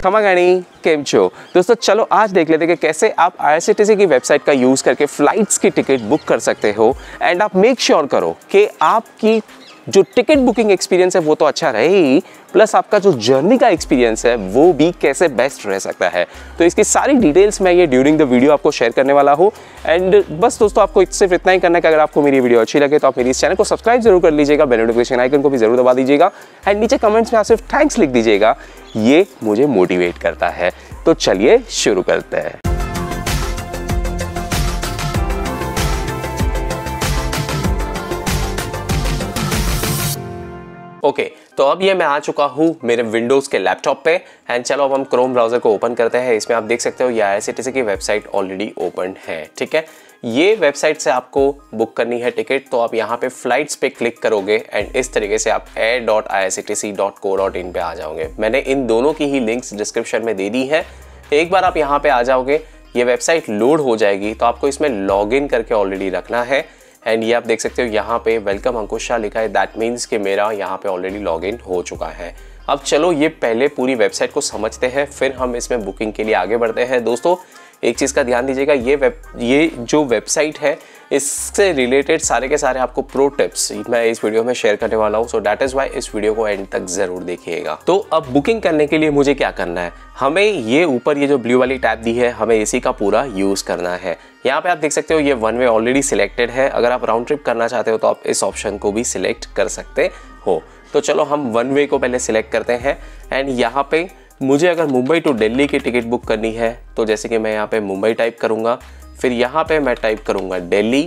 खमागानी केम चो दोस्तों, चलो, आज देख लेते हैं कि कैसे आप आई की वेबसाइट का यूज़ करके फ़्लाइट्स की टिकट बुक कर सकते हो एंड आप मेक श्योर sure करो कि आपकी जो टिकट बुकिंग एक्सपीरियंस है, वो तो अच्छा रहे ही। प्लस आपका जो जर्नी का एक्सपीरियंस है, वो भी कैसे बेस्ट रह सकता है। तो इसकी सारी डिटेल्स मैं ये ड्यूरिंग द वीडियो आपको शेयर करने वाला हूँ। एंड बस दोस्तों, आपको सिर्फ़ इतना ही करना है कि अगर आपको मेरी वीडियो अच्छी लगे तो आप मेरी इस चैनल को सब्सक्राइब ज़रूर कर लीजिएगा। बेल नोटिफिकेशन आइकन को भी ज़रूर दबा दीजिएगा। एंड नीचे कमेंट्स में आप सिर्फ़ थैंक्स लिख दीजिएगा। ये मुझे मोटिवेट करता है। तो चलिए शुरू करते हैं। ओके okay, तो अब ये मैं आ चुका हूँ मेरे विंडोज़ के लैपटॉप पे। एंड चलो अब हम क्रोम ब्राउज़र को ओपन करते हैं। इसमें आप देख सकते हो ये आई की वेबसाइट ऑलरेडी ओपन है ठीक है? ये वेबसाइट से आपको बुक करनी है टिकट तो आप यहाँ पे फ्लाइट्स पे क्लिक करोगे एंड इस तरीके से आप air dot I S T C dot co dot in पर आ जाओगे। मैंने इन दोनों की ही लिंक्स डिस्क्रिप्शन में दे दी है। एक बार आप यहाँ पे आ जाओगे ये वेबसाइट लोड हो जाएगी तो आपको इसमें लॉग इन करके ऑलरेडी रखना है। एंड ये आप देख सकते हो, यहाँ पे वेलकम अंकुश शाह लिखा है दैट मीन्स कि मेरा यहाँ पे ऑलरेडी लॉग इन हो चुका है। अब चलो ये पहले पूरी वेबसाइट को समझते हैं, फिर हम इसमें बुकिंग के लिए आगे बढ़ते हैं। दोस्तों, एक चीज़ का ध्यान दीजिएगा, ये वेब ये जो वेबसाइट है, इससे रिलेटेड सारे के सारे आपको प्रो टिप्स मैं इस वीडियो में शेयर करने वाला हूँ। सो डैट इज़ वाई इस वीडियो को एंड तक ज़रूर देखिएगा। तो अब बुकिंग करने के लिए मुझे क्या करना है? हमें ये ऊपर ये जो ब्लू वाली टैब दी है, हमें इसी का पूरा यूज़ करना है। यहाँ पे आप देख सकते हो ये वन वे ऑलरेडी सिलेक्टेड है। अगर आप राउंड ट्रिप करना चाहते हो तो आप इस ऑप्शन को भी सिलेक्ट कर सकते हो। तो चलो हम वन वे को पहले सिलेक्ट करते हैं। एंड यहाँ पे मुझे अगर मुंबई टू दिल्ली की टिकट बुक करनी है तो जैसे कि मैं यहाँ पे मुंबई टाइप करूँगा। फिर यहाँ पे मैं टाइप करूँगा दिल्ली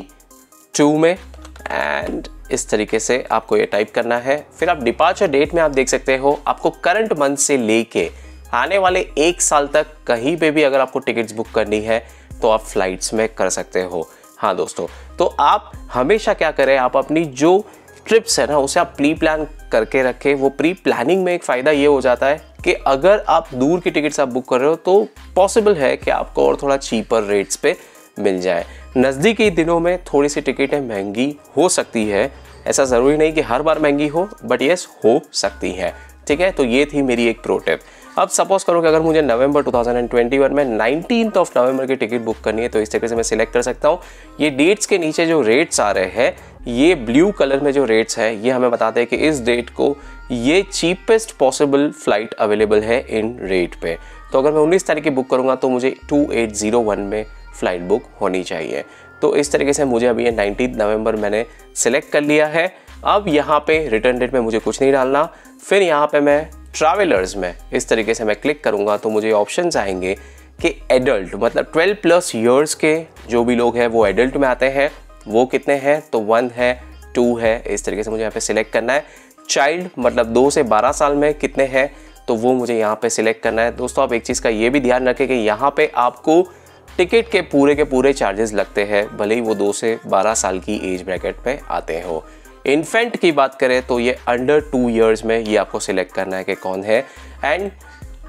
टू में एंड इस तरीके से आपको ये टाइप करना है। फिर आप डिपार्चर डेट में आप देख सकते हो, आपको करंट मंथ से लेके आने वाले एक साल तक कहीं पे भी अगर आपको टिकट्स बुक करनी है तो आप फ्लाइट्स में कर सकते हो। हाँ दोस्तों तो आप हमेशा क्या करें, आप अपनी जो ट्रिप्स है ना, उसे आप प्री प्लान करके रखें। वो प्री प्लानिंग में एक फ़ायदा ये हो जाता है कि अगर आप दूर की टिकट्स आप बुक कर रहे हो तो पॉसिबल है कि आपको और थोड़ा चीपर रेट्स पे मिल जाए। नज़दीकी दिनों में थोड़ी सी टिकटें महँगी हो सकती है। ऐसा ज़रूरी नहीं कि हर बार महँगी हो बट येस हो सकती है। ठीक है तो ये थी मेरी एक प्रो टिप अब सपोज़ करो कि अगर मुझे नवंबर 2021 में नाइनटीन ऑफ़ नवंबर की टिकट बुक करनी है तो इस तरीके से मैं सिलेक्ट कर सकता हूँ। ये डेट्स के नीचे जो रेट्स आ रहे हैं, ये ब्लू कलर में जो रेट्स है, ये हमें बताते हैं कि इस डेट को ये चीपेस्ट पॉसिबल फ़्लाइट अवेलेबल है इन रेट पे। तो अगर मैं उन्नीस तारीख की बुक करूँगा तो मुझे टू एट ज़ीरो वन में फ़्लाइट बुक होनी चाहिए। तो इस तरीके से मुझे अभी ये नाइनटीन नवंबर मैंने सेलेक्ट कर लिया है। अब यहाँ पे रिटर्न डेट में मुझे कुछ नहीं डालना। फिर यहाँ पे मैं ट्रैवलर्स में इस तरीके से मैं क्लिक करूँगा तो मुझे ऑप्शन आएँगे कि एडल्ट मतलब 12 प्लस ईयर्स के जो भी लोग हैं, वो एडल्ट में आते हैं, वो कितने हैं तो वन है टू है, इस तरीके से मुझे यहाँ पे सिलेक्ट करना है। चाइल्ड मतलब दो से बारह साल में कितने हैं तो वो मुझे यहाँ पे सिलेक्ट करना है। दोस्तों, आप एक चीज़ का ये भी ध्यान रखें कि यहाँ पे आपको टिकट के पूरे के पूरे चार्जेस लगते हैं, भले ही वो दो से बारह साल की एज ब्रैकेट पे आते हो। इन्फेंट की बात करें तो ये अंडर टू ईयर्स में ये आपको सिलेक्ट करना है कि कौन है। एंड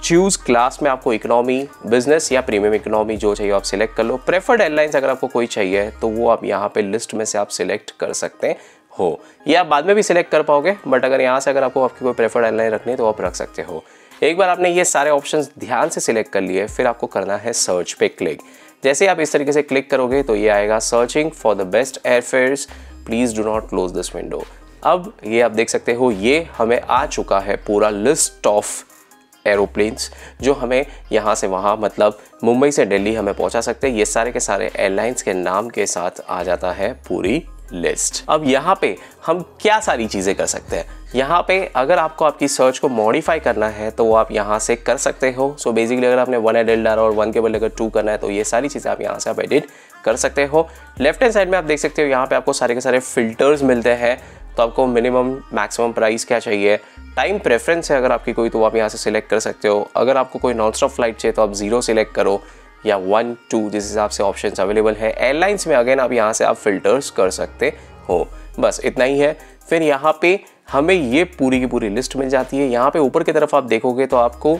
चूज़ क्लास में आपको इकोनॉमी बिज़नेस या प्रीमियम इकोनॉमी जो चाहिए आप सिलेक्ट कर लो। प्रेफर्ड एयरलाइंस अगर आपको कोई चाहिए तो वो आप यहाँ पे लिस्ट में से आप सिलेक्ट कर सकते हो। ये आप बाद में भी सिलेक्ट कर पाओगे बट अगर यहाँ से अगर आपको आपकी कोई प्रेफर्ड एयरलाइन रखनी है तो आप रख सकते हो। एक बार आपने ये सारे ऑप्शन ध्यान से सिलेक्ट कर लिए, फिर आपको करना है सर्च पे क्लिक जैसे आप इस तरीके से क्लिक करोगे तो ये आएगा searching for the best airfares please do not close this window अब ये आप देख सकते हो, ये हमें आ चुका है पूरा लिस्ट ऑफ़ एरोप्लेन्स जो हमें यहाँ से वहाँ मतलब मुंबई से दिल्ली हमें पहुँचा सकते हैं। ये सारे के सारे एयरलाइंस के नाम के साथ आ जाता है पूरी लिस्ट अब यहाँ पे हम क्या सारी चीज़ें कर सकते हैं? यहाँ पे अगर आपको आपकी सर्च को मॉडिफाई करना है तो वो आप यहाँ से कर सकते हो। सो so बेसिकली अगर आपने वन एडिट डाला और वन के बदले अगर टू करना है तो ये सारी चीज़ें आप यहाँ से आप एडिट कर सकते हो। लेफ़्ट हैंड साइड में आप देख सकते हो, यहाँ पे आपको सारे के सारे फिल्टर्स मिलते हैं। तो आपको मिनिमम मैक्सिमम प्राइस क्या चाहिए? टाइम प्रेफरेंस है अगर आपकी कोई तो आप यहाँ से सिलेक्ट कर सकते हो। अगर आपको कोई नॉन स्टॉप फ़्लाइट चाहिए तो आप ज़ीरो सिलेक्ट करो या वन टू जिस हिसाब से ऑप्शन अवेलेबल है। एयरलाइंस में अगेन आप यहाँ से आप फिल्टर्स कर सकते हो। बस इतना ही है। फिर यहाँ पे हमें ये पूरी की पूरी लिस्ट मिल जाती है। यहाँ पे ऊपर की तरफ़ आप देखोगे तो आपको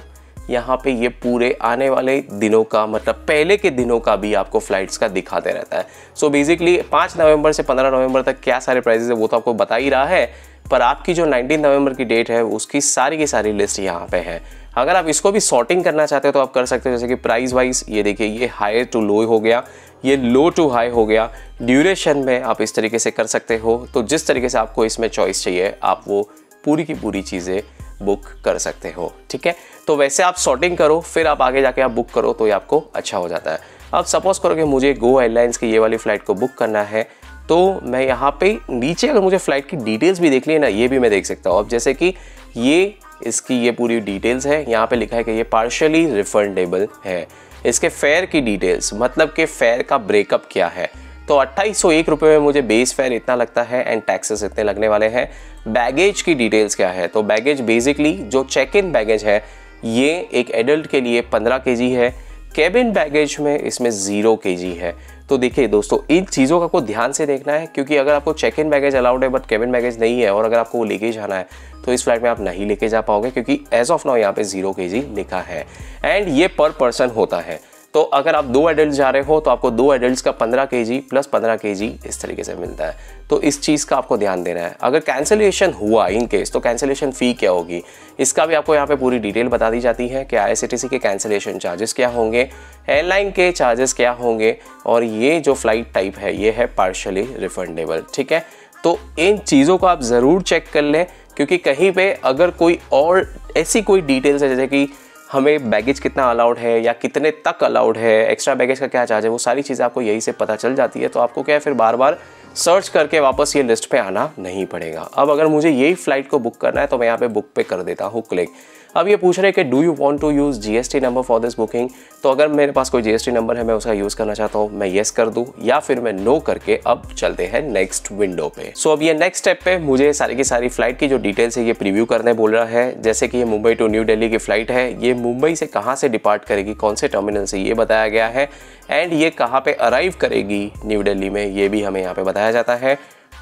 यहाँ पे ये पूरे आने वाले दिनों का मतलब पहले के दिनों का भी आपको फ्लाइट्स का दिखाते रहता है। सो बेसिकली पाँच नवंबर से पंद्रह नवंबर तक क्या सारे प्राइजेस है वो तो आपको बता ही रहा है, पर आपकी जो नाइनटीन नवंबर की डेट है उसकी सारी की सारी लिस्ट यहाँ पे है। अगर आप इसको भी सॉर्टिंग करना चाहते हो तो आप कर सकते हो, जैसे कि प्राइस वाइज ये देखिए, ये हाई टू लो हो गया, ये लो टू हाई हो गया। ड्यूरेशन में आप इस तरीके से कर सकते हो तो जिस तरीके से आपको इसमें चॉइस चाहिए, आप वो पूरी की पूरी चीज़ें बुक कर सकते हो, ठीक है? तो वैसे आप सॉर्टिंग करो, फिर आप आगे जाके आप बुक करो तो ये आपको अच्छा हो जाता है। अब सपोज़ करो कि मुझे गो एयरलाइंस की ये वाली फ़्लाइट को बुक करना है तो मैं यहाँ पे नीचे अगर मुझे फ़्लाइट की डिटेल्स भी देखनी है ना, ये भी मैं देख सकता हूँ। अब जैसे कि ये इसकी ये पूरी डिटेल्स है। यहाँ पे लिखा है कि ये पार्शली रिफंडेबल है। इसके फेयर की डिटेल्स मतलब कि फेयर का ब्रेकअप क्या है? तो अट्ठाईस सौ एक रुपये में मुझे बेस फेयर इतना लगता है एंड टैक्सेस इतने लगने वाले हैं। बैगेज की डिटेल्स क्या है? तो बैगेज बेसिकली जो चेक इन बैगेज है, ये एक एडल्ट के लिए पंद्रह के है। केबिन बैगेज में इसमें ज़ीरो के है। तो देखिए दोस्तों, इन चीज़ों का आपको ध्यान से देखना है, क्योंकि अगर आपको चेक इन बैगेज अलाउड है बट केबिन बैगेज नहीं है, और अगर आपको वो लेके जाना है तो इस फ़्लाइट में आप नहीं लेके जा पाओगे, क्योंकि एज ऑफ़ नाउ यहाँ पे ज़ीरो के लिखा है। एंड ये पर पर्सन होता है। तो अगर आप दो एडल्ट जा रहे हो तो आपको दो एडल्ट का पंद्रह के जी प्लस पंद्रह के जी इस तरीके से मिलता है। तो इस चीज़ का आपको ध्यान देना है। अगर कैंसिलेशन हुआ इन केस तो कैंसिलेशन फ़ी क्या होगी? इसका भी आपको यहाँ पे पूरी डिटेल बता दी जाती है कि आई के कैंसिलेशन चार्जेस क्या होंगे एयरलाइन के चार्जेस क्या होंगे, और ये जो फ़्लाइट टाइप है, ये है पार्शली रिफंडेबल ठीक है? तो इन चीज़ों को आप ज़रूर चेक कर लें, क्योंकि कहीं पे अगर कोई और ऐसी कोई डिटेल्स है, जैसे कि हमें बैगेज कितना अलाउड है या कितने तक अलाउड है एक्स्ट्रा बैगेज का क्या चार्ज है, वो सारी चीज़ें आपको यहीं से पता चल जाती है। तो आपको क्या है, फिर बार बार सर्च करके वापस ये लिस्ट पे आना नहीं पड़ेगा। अब अगर मुझे यही फ़्लाइट को बुक करना है तो मैं यहाँ पे बुक पे कर देता हूँ क्लिक अब ये पूछ रहे हैं कि do you want to use GST number for this booking तो अगर मेरे पास कोई जीएसटी नंबर है मैं उसका यूज़ करना चाहता हूँ मैं येस कर दूँ या फिर मैं नो करके अब चलते हैं नेक्स्ट विंडो पे। सो so, अब ये नेक्स्ट स्टेप पे मुझे सारी की सारी फ़्लाइट की जो डिटेल्स है ये प्रीव्यू करने बोल रहा है। जैसे कि ये मुंबई टू न्यू डेली की फ़्लाइट है ये मुंबई से कहाँ से डिपार्ट करेगी कौन से टर्मिनल से ये बताया गया है। एंड ये कहाँ पे अराइव करेगी न्यू दिल्ली में ये भी हमें यहाँ पे बताया जाता है।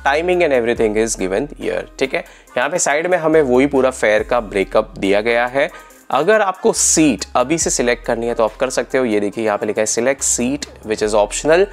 Timing and everything is given here ठीक है? यहाँ पे साइड में हमें वही पूरा फेयर का ब्रेकअप दिया गया है। अगर आपको सीट अभी से सिलेक्ट करनी है तो आप कर सकते हो। ये देखिए, यहाँ पे लिखा है select seat which is optional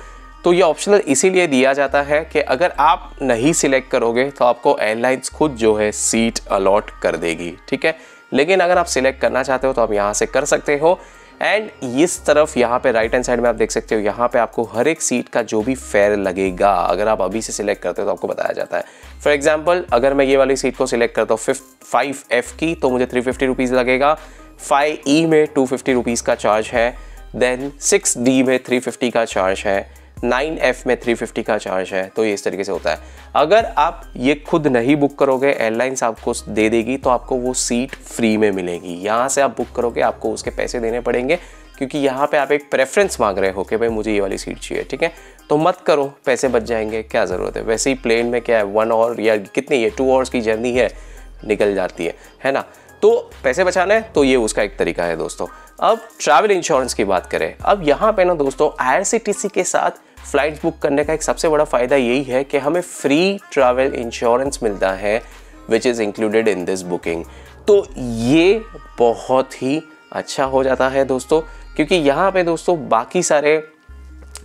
तो ये ऑप्शनल इसीलिए दिया जाता है कि अगर आप नहीं सिलेक्ट करोगे तो आपको एयरलाइंस खुद जो है सीट अलॉट कर देगी, ठीक है? लेकिन अगर आप सिलेक्ट करना चाहते हो तो आप यहाँ से कर सकते हो। एंड इस तरफ़ यहाँ पे राइट हैंड साइड में आप देख सकते हो, यहाँ पे आपको हर एक सीट का जो भी फेयर लगेगा, अगर आप अभी से सिलेक्ट करते हो तो आपको बताया जाता है। फॉर एग्ज़ाम्पल अगर मैं ये वाली सीट को सिलेक्ट करता हूँ फाइव एफ़ की तो मुझे थ्री फिफ्टी रुपीज़ लगेगा। फाइव ई e में टू फिफ्टी रुपीज़ का चार्ज है देन सिक्स डी में थ्री फिफ्टी का चार्ज है। नाइन एफ़ में थ्री फिफ्टी का चार्ज है तो ये इस तरीके से होता है। अगर आप ये खुद नहीं बुक करोगे एयरलाइंस आपको दे देगी तो आपको वो सीट फ्री में मिलेगी। यहाँ से आप बुक करोगे, आपको उसके पैसे देने पड़ेंगे, क्योंकि यहाँ पे आप एक प्रेफरेंस मांग रहे हो कि भाई मुझे ये वाली सीट चाहिए, ठीक है? तो मत करो, पैसे बच जाएँगे, क्या ज़रूरत है? वैसे ही प्लेन में क्या है वन आवर या कितनी, ये टू आवर्स की जर्नी है, निकल जाती है है ना? तो पैसे बचाना है तो ये उसका एक तरीका है दोस्तों। अब ट्रैवल इंश्योरेंस की बात करें। अब यहाँ पे ना दोस्तों आईआरसीटीसी के साथ फ्लाइट्स बुक करने का एक सबसे बड़ा फ़ायदा यही है कि हमें फ्री ट्रैवल इंश्योरेंस मिलता है which is included in this booking तो ये बहुत ही अच्छा हो जाता है दोस्तों, क्योंकि यहाँ पे दोस्तों बाकी सारे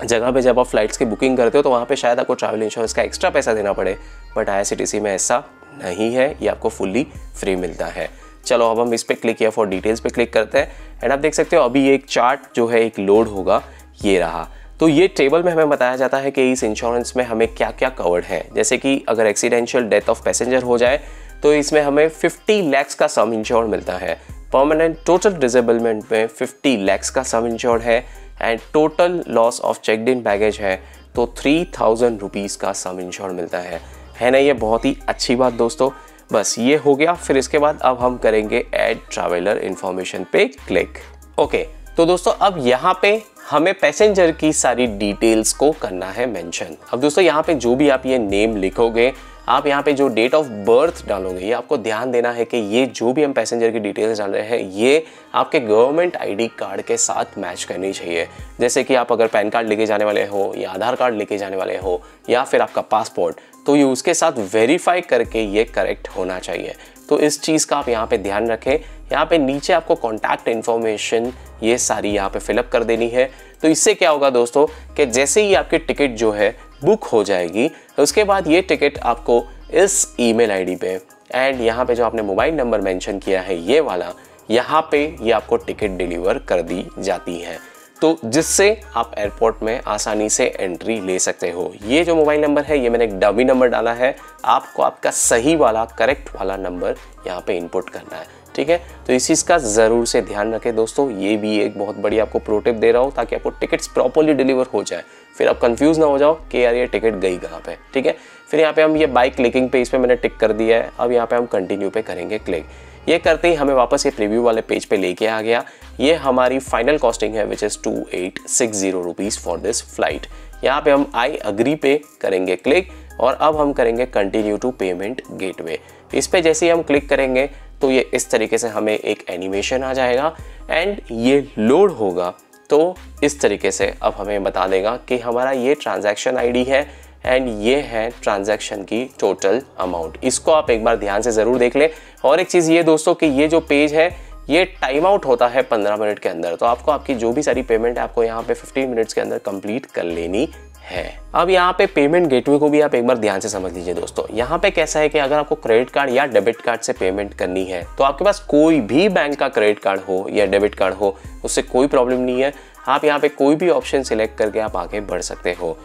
जगह पे जब आप फ्लाइट्स की बुकिंग करते हो तो वहाँ पे शायद आपको ट्रैवल इंश्योरेंस का एक्स्ट्रा पैसा देना पड़े बट आई में ऐसा नहीं है, ये आपको फुल्ली फ्री मिलता है। चलो, अब हम इस पर क्लिक किया फॉर डिटेल्स पे क्लिक करते हैं एंड आप देख सकते हो, अभी एक चार्ट जो है, एक लोड होगा, ये रहा। तो ये टेबल में हमें बताया जाता है कि इस इंश्योरेंस में हमें क्या क्या कवर्ड है। जैसे कि अगर एक्सीडेंशियल डेथ ऑफ़ पैसेंजर हो जाए तो इसमें हमें 50 लैक्स का सम इंश्योर मिलता है। परमानेंट टोटल डिजेबलमेंट में 50 लैक्स का सम इंश्योर है and total loss of checked in baggage है तो थ्री थाउज़ेंड रुपीज़ का सम इंश्योर मिलता है। है ना ये बहुत ही अच्छी बात दोस्तों? बस ये हो गया। फिर इसके बाद अब हम करेंगे एड ट्रैवलर इंफॉर्मेशन पे क्लिक ओके तो दोस्तों अब यहाँ पे हमें पैसेंजर की सारी डिटेल्स को करना है मेंशन अब दोस्तों, यहाँ पे जो भी आप ये नेम लिखोगे, आप यहाँ पे जो डेट ऑफ़ बर्थ डालोगे, ये आपको ध्यान देना है कि ये जो भी हम पैसेंजर की डिटेल्स डाल रहे हैं, ये आपके गवर्नमेंट आईडी कार्ड के साथ मैच करनी चाहिए. जैसे कि आप अगर पैन कार्ड लेके जाने वाले हो, या आधार कार्ड लेके जाने वाले हो, या फिर आपका पासपोर्ट तो ये उसके साथ वेरीफाई करके ये करेक्ट होना चाहिए. तो इस चीज़ का आप यहाँ पे ध्यान रखें यहाँ पे नीचे आपको कॉन्टैक्ट इन्फॉर्मेशन ये सारी यहाँ पे फिलअप कर देनी है। तो इससे क्या होगा दोस्तों कि जैसे ही आपकी टिकट जो है बुक हो जाएगी तो उसके बाद ये टिकट आपको इस ईमेल आईडी पे एंड यहाँ पे जो आपने मोबाइल नंबर मेंशन किया है ये वाला, यहाँ पे ये आपको टिकट डिलीवर कर दी जाती है। तो जिससे आप एयरपोर्ट में आसानी से एंट्री ले सकते हो। ये जो मोबाइल नंबर है, ये मैंने एक डमी नंबर डाला है। आपको आपका सही वाला करेक्ट वाला नंबर यहाँ पे इनपुट करना है। ठीक है? तो इस चीज़ का ज़रूर से ध्यान रखें दोस्तों। ये भी एक बहुत बड़ी आपको प्रोटिप दे रहा हूँ ताकि आपको टिकट्स प्रॉपरली डिलीवर हो जाए। फिर आप कंफ्यूज ना हो जाओ कि यार ये टिकट गई कहाँ पे, ठीक है? फिर यहाँ पे हम ये बाइक क्लिकिंग पे इस पर मैंने टिक कर दिया है। अब यहाँ पे हम कंटिन्यू पे करेंगे क्लिक ये करते ही हमें वापस ये प्रीव्यू वाले पेज पे लेके आ गया। ये हमारी फाइनल कॉस्टिंग है which is two eight six zero rupees for this flight यहाँ पे हम आई अग्री पे करेंगे क्लिक और अब हम करेंगे कंटिन्यू टू पेमेंट गेटवे इस पे जैसे ही हम क्लिक करेंगे तो ये इस तरीके से हमें एक एनिमेशन आ जाएगा एंड ये लोड होगा तो इस तरीके से अब हमें बता देगा कि हमारा ये ट्रांजैक्शन आईडी है एंड ये है ट्रांजैक्शन की टोटल अमाउंट इसको आप एक बार ध्यान से ज़रूर देख लें। और एक चीज़ ये दोस्तों कि ये जो पेज है, ये टाइम आउट होता है 15 मिनट के अंदर तो आपको आपकी जो भी सारी पेमेंट है, आपको यहाँ पे 15 मिनट्स के अंदर कंप्लीट कर लेनी है। अब यहाँ पे पेमेंट गेटवे को भी आप एक बार ध्यान से समझ लीजिए दोस्तों। यहाँ पे कैसा है कि अगर आपको क्रेडिट कार्ड या डेबिट कार्ड से पेमेंट करनी है तो आपके पास कोई भी बैंक का क्रेडिट कार्ड हो या डेबिट कार्ड हो, उससे कोई प्रॉब्लम नहीं है। आप यहाँ पे कोई भी ऑप्शन सिलेक्ट करके आप आगे बढ़ सकते हो।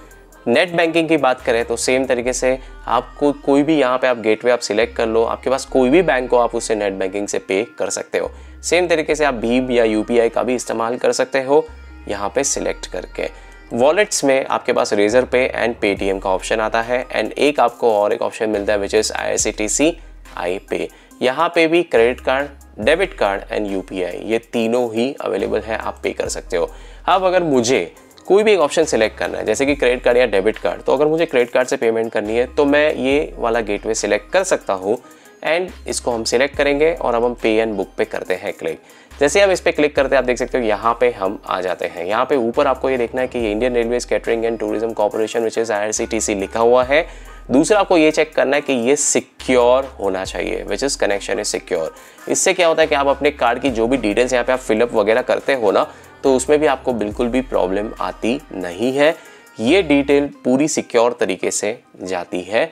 नेट बैंकिंग की बात करें तो सेम तरीके से आपको कोई भी यहाँ पे आप गेटवे आप सिलेक्ट कर लो, आपके पास कोई भी बैंक हो, आप उससे नेट बैंकिंग से पे कर सकते हो। सेम तरीके से आप भीम या यूपीआई का भी इस्तेमाल कर सकते हो यहाँ पे सिलेक्ट करके। वॉलेट्स में आपके पास रेजर पे एंड पेटीएम का ऑप्शन आता है एंड एक आपको और एक ऑप्शन मिलता है which is I C T सी आई पे यहाँ पे भी credit card debit card and UPI ये तीनों ही अवेलेबल है, आप पे कर सकते हो। अब अगर मुझे कोई भी एक ऑप्शन सिलेक्ट करना है, जैसे कि क्रेडिट कार्ड या डेबिट कार्ड तो अगर मुझे क्रेडिट कार्ड से पेमेंट करनी है तो मैं ये वाला गेटवे सिलेक्ट कर सकता हूँ। एंड इसको हम सिलेक्ट करेंगे और अब हम पे एंड बुक पे करते हैं क्लिक जैसे हम इस पर क्लिक करते हैं, आप देख सकते हो यहाँ पे हम आ जाते हैं। यहाँ पे ऊपर आपको ये देखना है कि Indian Railway Catering and Tourism Corporation which is I लिखा हुआ है। दूसरा आपको ये चेक करना है कि ये सिक्योर होना चाहिए which is connection is secure इससे क्या होता है कि आप अपने कार्ड की जो भी डिटेल्स यहाँ पे आप फिलअप वगैरह करते हो ना तो उसमें भी आपको बिल्कुल भी प्रॉब्लम आती नहीं है। ये डिटेल पूरी सिक्योर तरीके से जाती है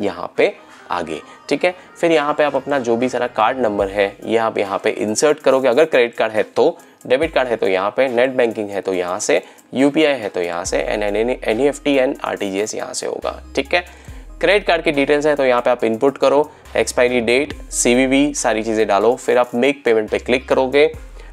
यहाँ पे। आगे, ठीक है? फिर यहाँ पे आप अपना जो भी सारा कार्ड नंबर है, ये आप यहाँ पे इंसर्ट करोगे। अगर क्रेडिट कार्ड है तो डेबिट कार्ड है तो यहाँ पे नेट बैंकिंग है तो यहाँ से यूपीआई है तो यहाँ से N N F T N R T G S यहाँ से होगा, ठीक है? क्रेडिट कार्ड की डिटेल्स है तो यहाँ पे आप इनपुट करो एक्सपायरी डेट सीवीवी सारी चीज़ें डालो, फिर आप मेक पेमेंट पे क्लिक करोगे।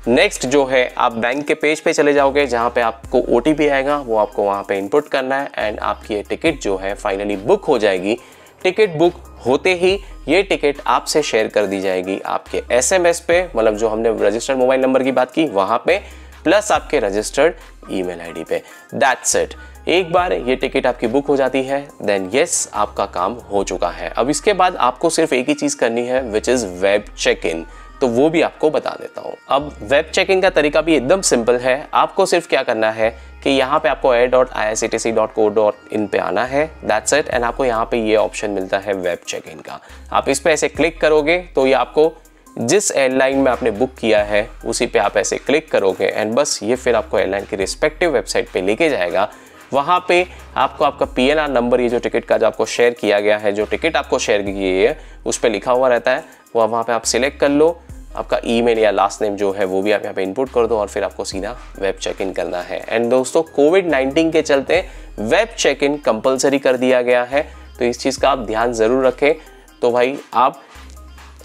नेक्स्ट जो है, आप बैंक के पेज पे चले जाओगे, जहाँ पे आपको ओटीपी आएगा, वो आपको वहाँ पे इनपुट करना है एंड आपकी ये टिकट जो है फाइनली बुक हो जाएगी। टिकट बुक होते ही ये टिकट आपसे शेयर कर दी जाएगी। आपके एसएमएस पे मतलब जो हमने रजिस्टर्ड मोबाइल नंबर की बात की, वहाँ पे प्लस आपके रजिस्टर्ड ईमेल आईडी पे। दैट्स इट एक बार ये टिकट आपकी बुक हो जाती है देन यस आपका काम हो चुका है। अब इसके बाद आपको सिर्फ़ एक ही चीज़ करनी है which is web check in तो वो भी आपको बता देता हूँ। अब वेब चेकिंग का तरीका भी एकदम सिंपल है। आपको सिर्फ़ क्या करना है कि यहाँ पे आपको A dot I S C T C dot co dot in पे आना है। दैट्स इट एंड आपको यहाँ पे ये ऑप्शन मिलता है वेब चेक इन का। आप इस पर ऐसे क्लिक करोगे तो ये आपको जिस एयरलाइन में आपने बुक किया है, उसी पे आप ऐसे क्लिक करोगे। एंड बस ये फिर आपको एयरलाइन की रिस्पेक्टिव वेबसाइट पे लेके जाएगा। वहाँ पे आपको आपका पीएनआर नंबर ये जो टिकट का जो आपको शेयर किया गया है, जो टिकट आपको शेयर की गई है, उस पर लिखा हुआ रहता है। वो वहाँ पर आप सिलेक्ट कर लो। आपका ईमेल या लास्ट नेम जो है वो भी आप यहाँ पे इनपुट कर दो और फिर आपको सीधा वेब चेक इन करना है। एंड दोस्तों कोविड 19 के चलते वेब चेक इन कंपलसरी कर दिया गया है। तो इस चीज़ का आप ध्यान ज़रूर रखें। तो भाई, आप,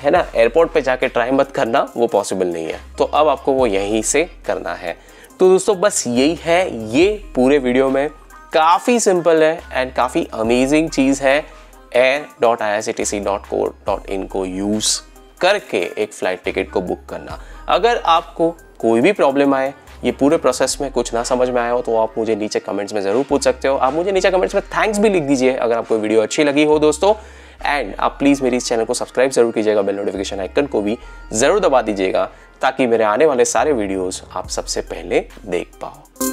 है ना एयरपोर्ट पे जाके ट्राई मत करना, वो पॉसिबल नहीं है। तो अब आपको वो यहीं से करना है। तो दोस्तों, बस यही है। ये पूरे वीडियो में काफ़ी सिंपल है एंड काफ़ी अमेजिंग चीज़ है। Air dot I I C T C dot co dot in को यूज़ करके एक फ़्लाइट टिकट को बुक करना। अगर आपको कोई भी प्रॉब्लम आए, ये पूरे प्रोसेस में कुछ ना समझ में आया हो तो आप मुझे नीचे कमेंट्स में ज़रूर पूछ सकते हो। आप मुझे नीचे कमेंट्स में थैंक्स भी लिख दीजिए अगर आपको वीडियो अच्छी लगी हो, दोस्तों। एंड आप प्लीज़ मेरी इस चैनल को सब्सक्राइब ज़रूर कीजिएगा। बेल नोटिफिकेशन आइकन को भी ज़रूर दबा दीजिएगा, ताकि मेरे आने वाले सारे वीडियोज़ आप सबसे पहले देख पाओ।